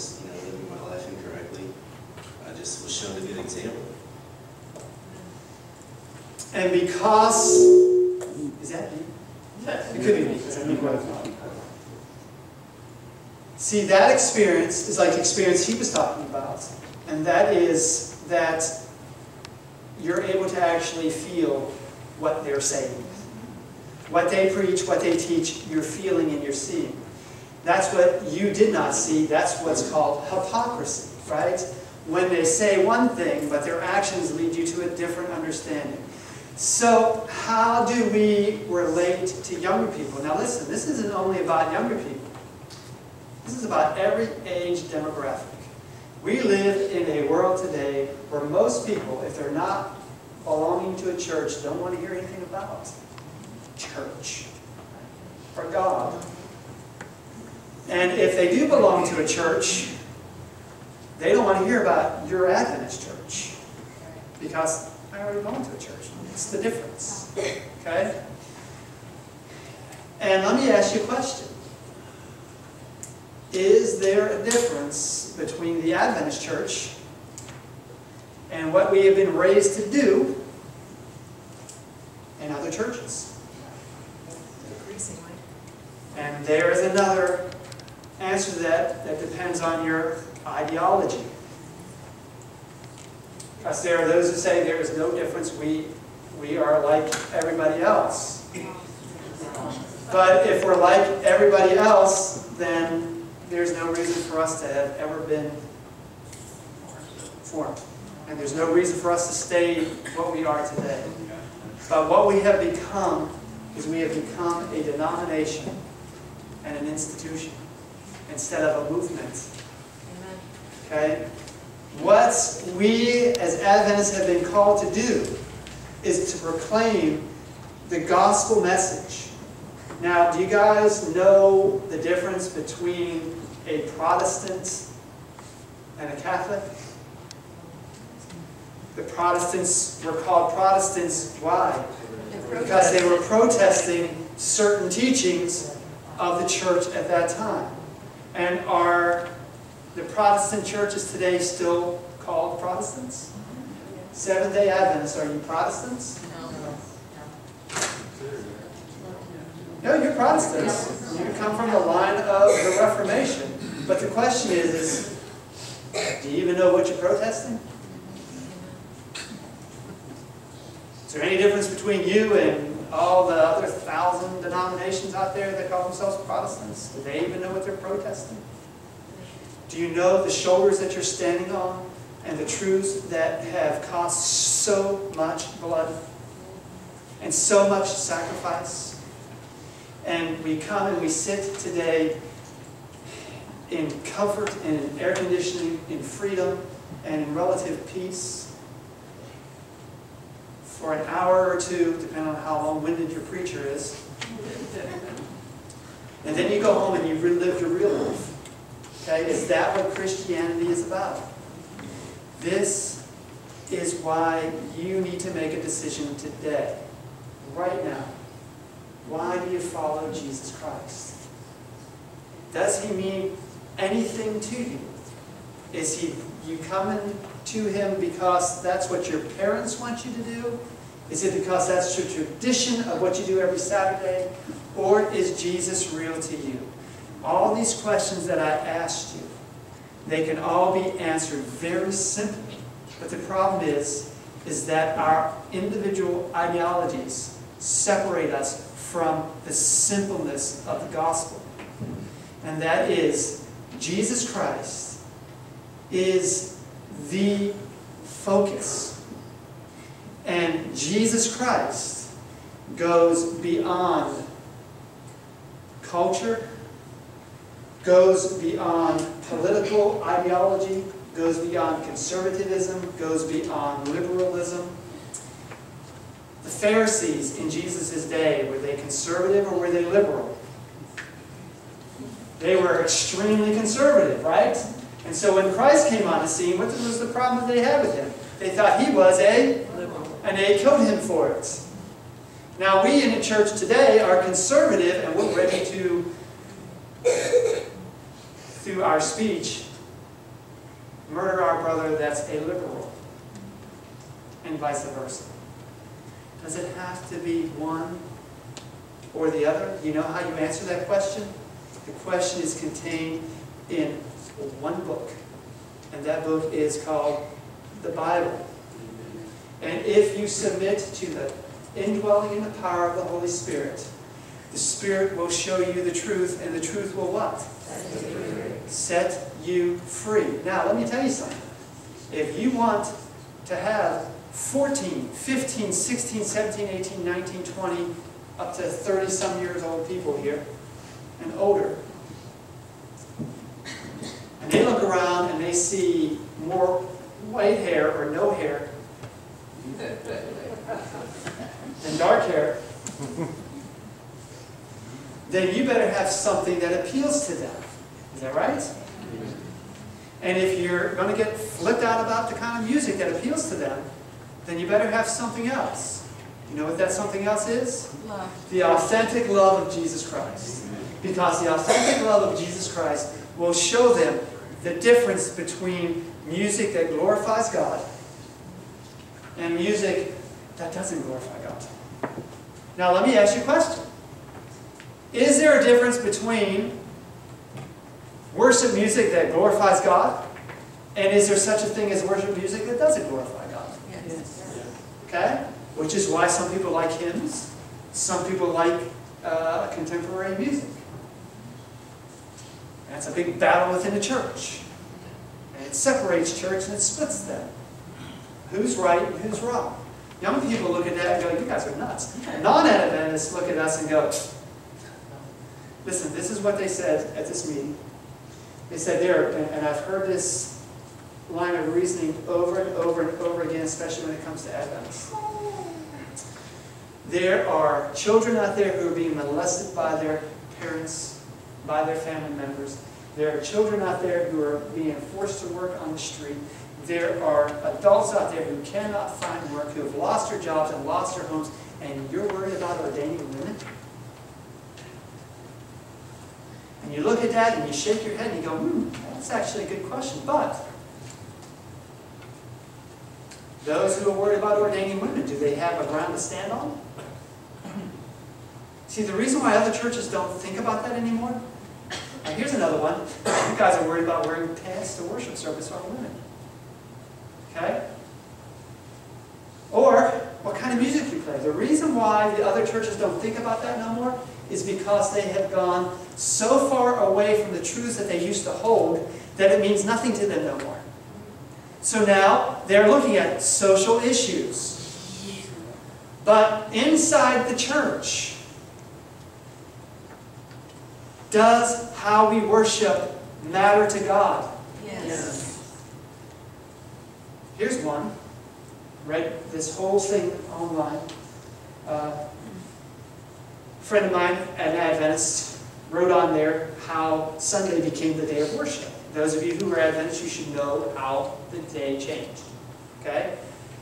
was, you know, living my life incorrectly. I just was shown a good example. And because, is that me? It could be me. See, that experience is like the experience he was talking about. And that is that you're able to actually feel what they're saying. What they preach, what they teach, you're feeling and you're seeing. That's what you did not see. That's what's called hypocrisy, right? When they say one thing, but their actions lead you to a different understanding. So, how do we relate to younger people? Now, listen, this isn't only about younger people. This is about every age demographic. We live in a world today where most people, if they're not belonging to a church, don't want to hear anything about church or God. And if they do belong to a church, they don't want to hear about your Adventist church because I already belong to a church. It's the difference. Okay? And let me ask you a question. Is there a difference between the Adventist church and what we have been raised to do in other churches? Increasingly. And there is another answer that that depends on your ideology. Because there are those who say there is no difference, we, we are like everybody else. But if we're like everybody else, then there's no reason for us to have ever been formed. And there's no reason for us to stay what we are today. But what we have become is we have become a denomination and an institution instead of a movement. Amen. Okay? What we as Adventists have been called to do is to proclaim the gospel message. Now, do you guys know the difference between a Protestant and a Catholic? The Protestants were called Protestants. Why? Because they were protesting certain teachings of the church at that time. And are the Protestant churches today still called Protestants? Seventh day Adventists, are you Protestants? No, you're Protestants. You come from the line of the Reformation. But the question is, is do you even know what you're protesting? Is there any difference between you and all the other thousand denominations out there that call themselves Protestants? Do they even know what they're protesting? Do you know the shoulders that you're standing on and the truths that have cost so much blood and so much sacrifice? And we come and we sit today in comfort and in air conditioning, in freedom and in relative peace for an hour or two, depending on how long-winded your preacher is. And then you go home and you relive your real life. Okay? Is that what Christianity is about? This is why you need to make a decision today, right now. Why do you follow Jesus Christ? Does he mean anything to you? Is he you coming to him because that's what your parents want you to do? Is it because that's your tradition of what you do every Saturday? Or is Jesus real to you? All these questions that I asked you, they can all be answered very simply. But the problem is, is that our individual ideologies separate us from the simpleness of the gospel. And that is, Jesus Christ is the focus. And Jesus Christ goes beyond culture, goes beyond political ideology, goes beyond conservatism, goes beyond liberalism. The Pharisees in Jesus' day, were they conservative or were they liberal? They were extremely conservative, right? And so when Christ came on the scene, what was the problem that they had with him? They thought he was a Liberal. and they killed him for it. Now we in the church today are conservative and we're ready to, through our speech, murder our brother that's a liberal, and vice versa? Does it have to be one or the other? You know how you answer that question? The question is contained in one book, and that book is called the Bible. And if you submit to the indwelling in the power of the Holy Spirit, the Spirit will show you the truth, and the truth will what? Set you free. Now, let me tell you something. If you want to have 14, 15, 16, 17, 18, 19, 20, up to 30 some years old people here, and older, and they look around and they see more white hair or no hair than dark hair, then you better have something that appeals to them. Is that right? And if you're going to get flipped out about the kind of music that appeals to them, then you better have something else. You know what that something else is? Love. The authentic love of Jesus Christ. Because the authentic love of Jesus Christ will show them the difference between music that glorifies God and music that doesn't glorify God. Now, let me ask you a question. Is there a difference between worship music that glorifies God and is there such a thing as worship music that doesn't glorify God? Yes. Okay? Which is why some people like hymns, some people like uh, contemporary music. It's a big battle within the church. And it separates church and it splits them. Who's right and who's wrong? Young people look at that and go, you guys are nuts. Non-Adventists look at us and go, listen, this is what they said at this meeting. They said there, and I've heard this line of reasoning over and over and over again, especially when it comes to Adventists. There are children out there who are being molested by their parents, by their family members. There are children out there who are being forced to work on the street. There are adults out there who cannot find work, who have lost their jobs and lost their homes, and you're worried about ordaining women? And you look at that and you shake your head and you go, hmm, that's actually a good question. But those who are worried about ordaining women, do they have a ground to stand on? See, the reason why other churches don't think about that anymore, and here's another one. You guys are worried about wearing pants to worship service on women. Okay? Or what kind of music you play. The reason why the other churches don't think about that no more is because they have gone so far away from the truths that they used to hold that it means nothing to them no more. So now they're looking at social issues. But inside the church, does how we worship matter to God? Yes. Here's one. Read this whole thing online. Uh, a friend of mine, an Adventist, wrote on there how Sunday became the day of worship. Those of you who are Adventists, you should know how the day changed. Okay?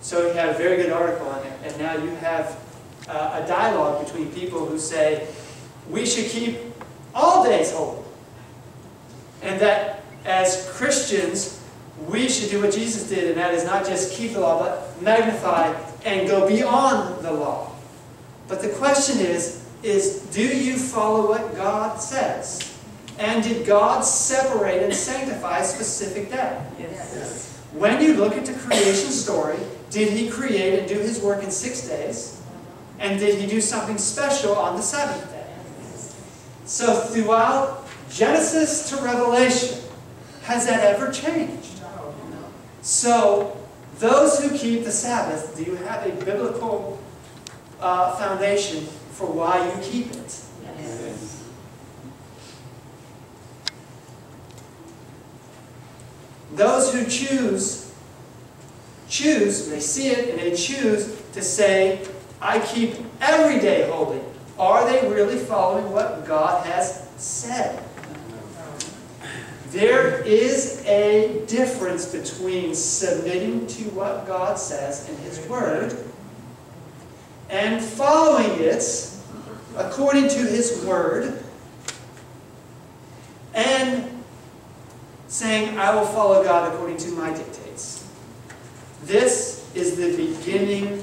So he had a very good article on there. And now you have uh, a dialogue between people who say, we should keep all days holy. And that as Christians, we should do what Jesus did, and that is not just keep the law, but magnify and go beyond the law. But the question is, is do you follow what God says? And did God separate and sanctify a specific day? Yes. When you look at the creation story, did he create and do his work in six days? And did he do something special on the seventh day? So throughout Genesis to Revelation, has that ever changed? So those who keep the Sabbath, do you have a biblical uh, foundation for why you keep it? Yes. Those who choose, choose, they see it and they choose to say, I keep every day holy. Are they really following what God has said? There is a difference between submitting to what God says in His Word and following it according to His Word and saying, I will follow God according to my dictates. This is the beginning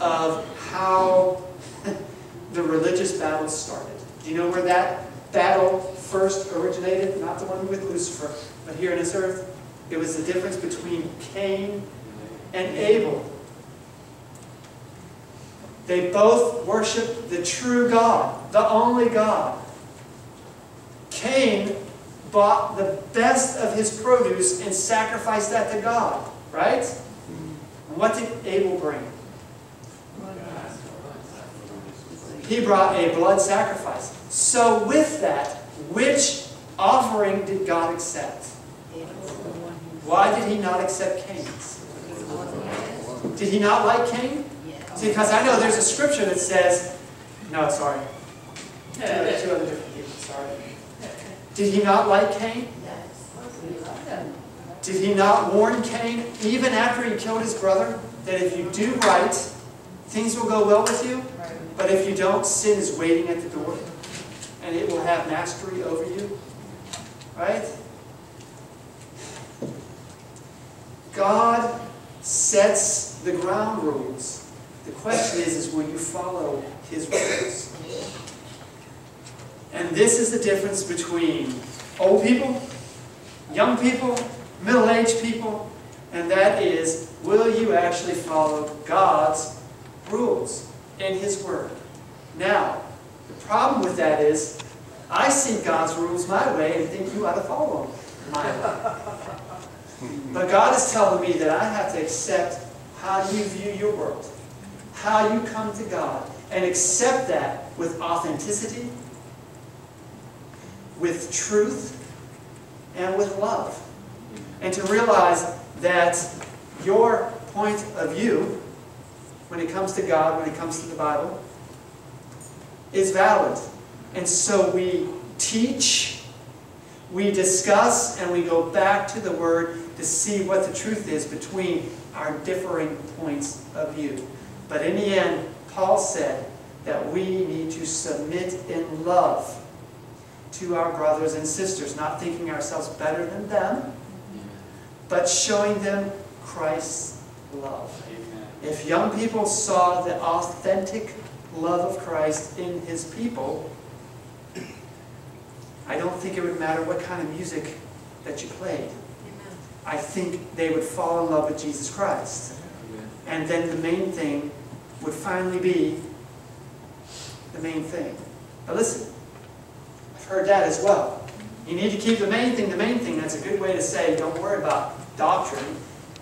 of how the religious battle started. Do you know where that battle first originated? Not the one with Lucifer, but here on this earth. It was the difference between Cain and Abel. They both worshiped the true God, the only God. Cain bought the best of his produce and sacrificed that to God, right? And what did Abel bring? He brought a blood sacrifice. So with that, which offering did God accept? Why did he not accept Cain's? Did he not like Cain? See, because I know there's a scripture that says, no, sorry. Two other two other different people, sorry. Did he not like Cain? Did he not warn Cain, even after he killed his brother, that if you do right, things will go well with you? But if you don't, sin is waiting at the door, and it will have mastery over you. Right? God sets the ground rules. The question is, is will you follow His rules? And this is the difference between old people, young people, middle-aged people, and that is, will you actually follow God's rules in His Word? Now, the problem with that is, I see God's rules my way and think you ought to follow them my way. But God is telling me that I have to accept how you view your world, how you come to God, and accept that with authenticity, with truth, and with love. And to realize that your point of view, when it comes to God, when it comes to the Bible, is valid. And so we teach, we discuss, and we go back to the Word to see what the truth is between our differing points of view. But in the end, Paul said that we need to submit in love to our brothers and sisters, not thinking ourselves better than them, but showing them Christ's love. If young people saw the authentic love of Christ in His people, I don't think it would matter what kind of music that you played. I think they would fall in love with Jesus Christ. And then the main thing would finally be the main thing. Now listen, I've heard that as well. You need to keep the main thing the main thing. That's a good way to say don't worry about doctrine,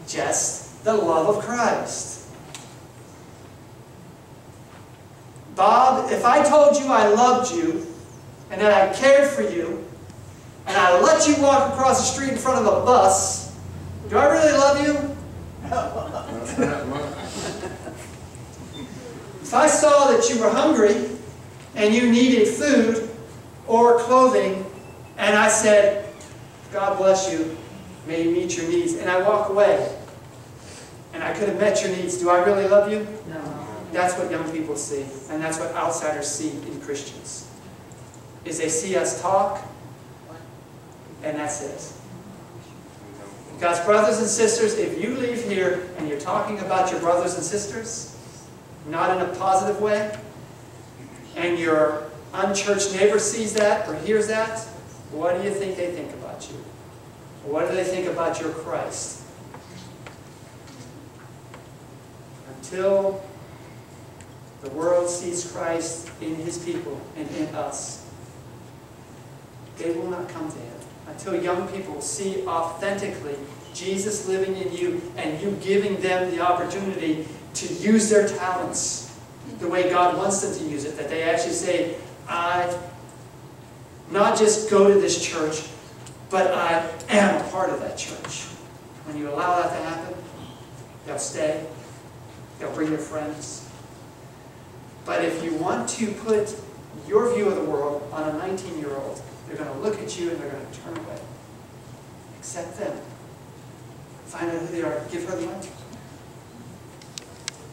just the love of Christ. Bob, if I told you I loved you and that I cared for you and I let you walk across the street in front of a bus, do I really love you? If I saw that you were hungry and you needed food or clothing, and I said, God bless you, may you meet your needs, and I walk away, and I could have met your needs, do I really love you? No. That's what young people see, and that's what outsiders see in Christians. Is they see us talk, and that's it. God's brothers and sisters, if you leave here and you're talking about your brothers and sisters, not in a positive way, and your unchurched neighbor sees that or hears that, what do you think they think about you? What do they think about your Christ? Until the world sees Christ in his people and in us, they will not come to him. Until young people see authentically Jesus living in you and you giving them the opportunity to use their talents the way God wants them to use it. That they actually say, I not just go to this church, but I am a part of that church. When you allow that to happen, they'll stay. They'll bring their friends. But if you want to put your view of the world on a 19-year-old, they're going to look at you and they're going to turn away. Accept them. Find out who they are. Give her the light.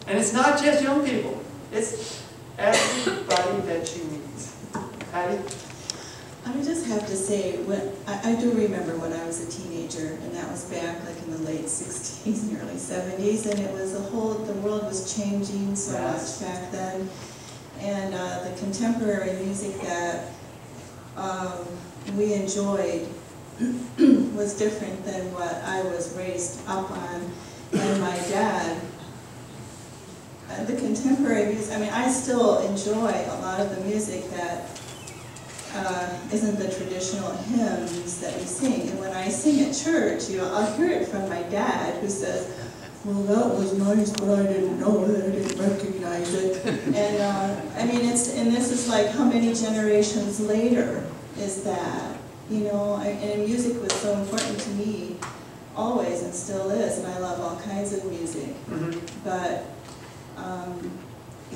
And it's not just young people. It's everybody that you meet. Patty? I just have to say, when, I, I do remember when I was a teenager, and that was back like in the late sixties and early seventies, and it was a whole, the world was changing so Yes. much back then. And, uh, the contemporary music that, um, we enjoyed was different than what I was raised up on. And my dad, uh, the contemporary music, I mean, I still enjoy a lot of the music that uh, isn't the traditional hymns that we sing. And when I sing at church, you know, I'll hear it from my dad who says, well, that was nice, but I didn't know it, I didn't recognize it. And, uh, I mean, it's, and this is like, how many generations later is that? You know, I- and music was so important to me, always, and still is, and I love all kinds of music Mhm. but um,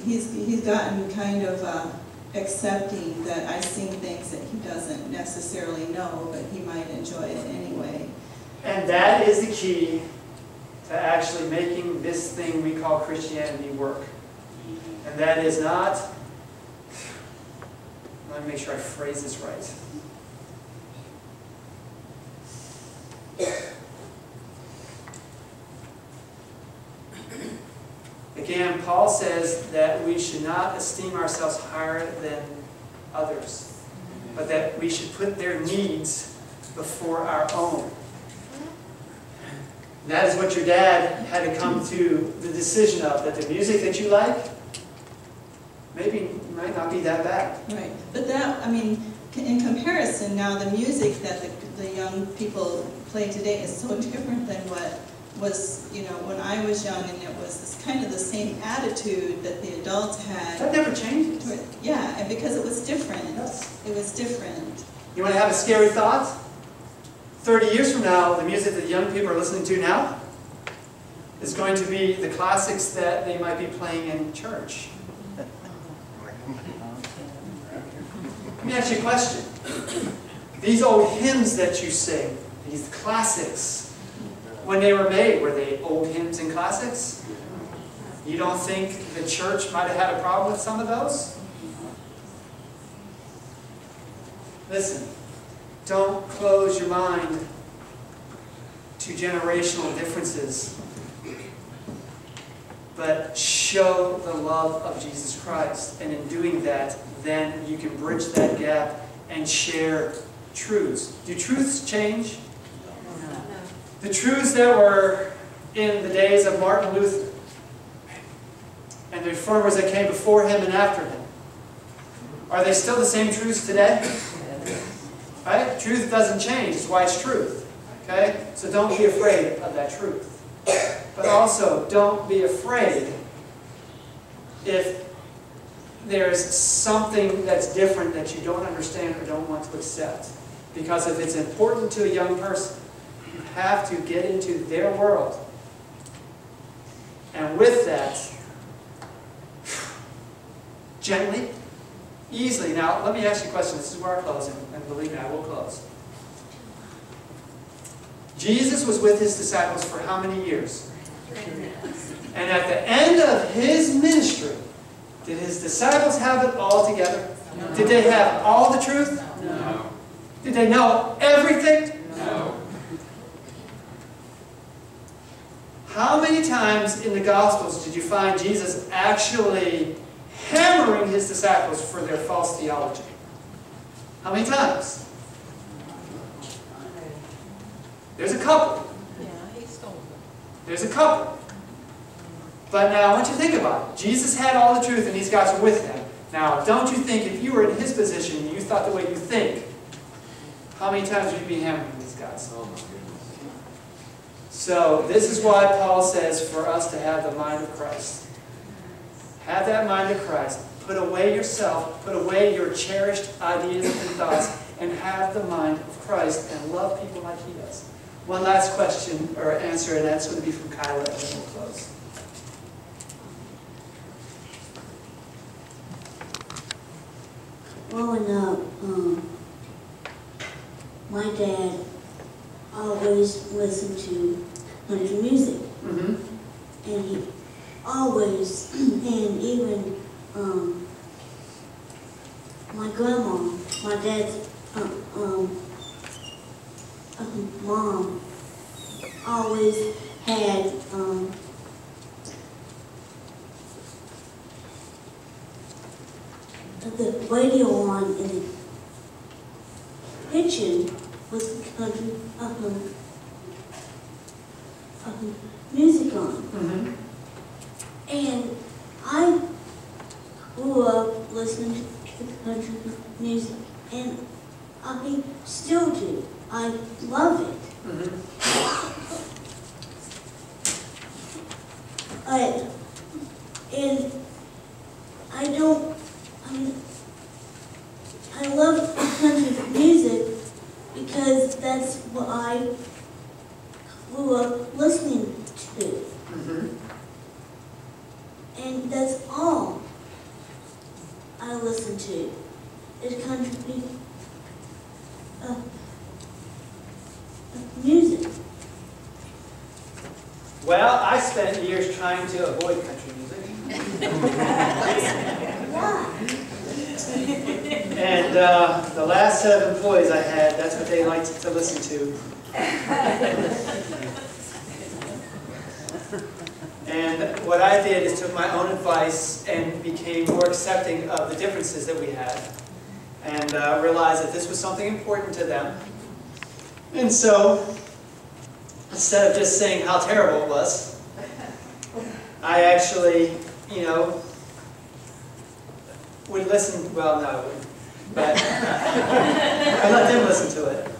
he's, he's gotten kind of uh, accepting that I sing things that he doesn't necessarily know, but he might enjoy it anyway. And that is the key to actually making this thing we call Christianity work. And that is not, let me make sure I phrase this right. Again, Paul says that we should not esteem ourselves higher than others, but that we should put their needs before our own. That is what your dad had to come to the decision of, that the music that you like maybe might not be that bad. Right, but that, I mean, in comparison now, the music that the, the young people play today is so different than what was, you know, when I was young, and it was this kind of the same attitude that the adults had. That never changes. toward- Yeah, and because it was different. Yes. It was different. You want to have a scary thought? 30 years from now, the music that the young people are listening to now is going to be the classics that they might be playing in church. Let me ask you a question. These old hymns that you sing, these classics, when they were made, were they old hymns and classics? You don't think the church might have had a problem with some of those? Listen, don't close your mind to generational differences, but show the love of Jesus Christ. And in doing that, then you can bridge that gap and share truths. Do truths change? The truths that were in the days of Martin Luther and the reformers that came before him and after him, are they still the same truths today? Right? Truth doesn't change. It's why it's truth. Okay? So don't be afraid of that truth. But also, don't be afraid if there's something that's different that you don't understand or don't want to accept. Because if it's important to a young person, have to get into their world. And with that, gently, easily. Now, let me ask you a question. This is where I close, and, believe me, I will close. Jesus was with his disciples for how many years? And at the end of his ministry, did his disciples have it all together? Did they have all the truth? No. Did they know everything? How many times in the Gospels did you find Jesus actually hammering his disciples for their false theology? How many times? There's a couple. Yeah. There's a couple. But now I want you to think about it. Jesus had all the truth and these guys were with him. Now, don't you think if you were in his position and you thought the way you think, how many times would you be hammering these guys? Oh, So this is why Paul says for us to have the mind of Christ. Have that mind of Christ. Put away yourself, put away your cherished ideas and thoughts, and have the mind of Christ and love people like he does. One last question or answer, and that's going to be from Kyla, and then we'll close. Growing up, um, my dad always listened to country music, Mm-hmm. and he always, and even um, my grandma, my dad's uh, um, um, mom always had, um, the radio on in the kitchen with country, um, um, music on. Mhm. And I grew up listening to country music, and I still do. I love it. Mhm. I, and I don't, I mean, I love country music because that's what I grew up listening to. Mhm. And that's all I listen to is country uh, uh, music. Well, I spent years trying to avoid country music. Why? And uh, the last set of employees I had, that's what they liked to listen to. And what I did is took my own advice and became more accepting of the differences that we had. And uh, realized that this was something important to them. And so, instead of just saying how terrible it was, I actually, you know, would listen, well, no. But I let them listen to it.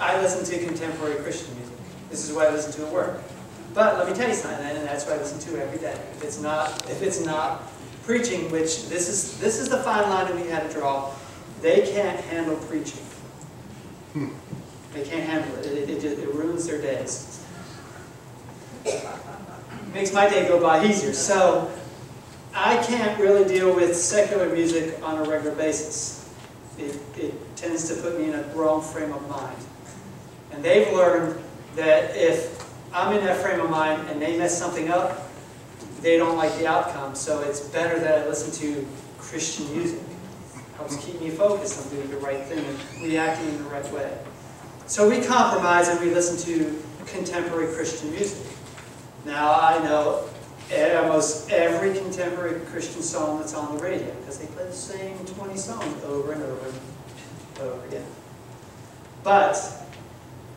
I listen to contemporary Christian music. This is what I listen to at work. But let me tell you something, and that's what I listen to every day. If it's not, if it's not preaching, which this is, this is the fine line that we had to draw, they can't handle preaching. Hmm. They can't handle it. It, it, just- it ruins their days. Makes my day go by easier. So I can't really deal with secular music on a regular basis. It, it tends to put me in a wrong frame of mind. And they've learned that if I'm in that frame of mind and they mess something up, they don't like the outcome. So it's better that I listen to Christian music. Helps keep me focused on doing the right thing and reacting in the right way. So we compromise and we listen to contemporary Christian music. Now I know almost every contemporary Christian song that's on the radio because they play the same 20 songs over and over and over again. But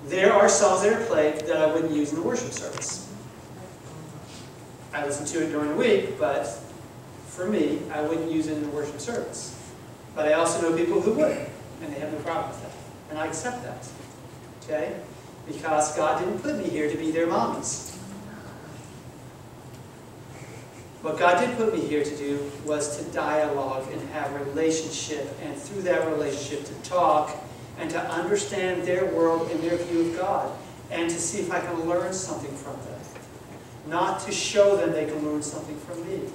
there are songs that are played that I wouldn't use in the worship service. I listen to it during the week, but for me, I wouldn't use it in the worship service. But I also know people who would, and they have no problem with that. And I accept that. Okay? Because God didn't put me here to be their mommies. What God did put me here to do was to dialogue and have relationship, and through that relationship to talk and to understand their world and their view of God, and to see if I can learn something from them. Not to show them they can learn something from me.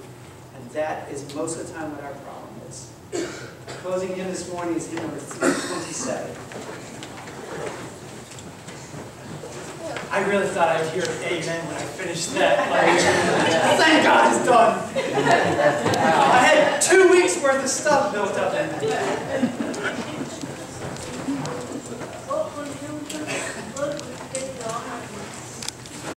And that is most of the time what our problem is. Closing in this morning is hymn number 327. I really thought I'd hear amen when I finished that. Like, thank God it's done. I had two weeks worth of stuff built up